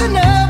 enough.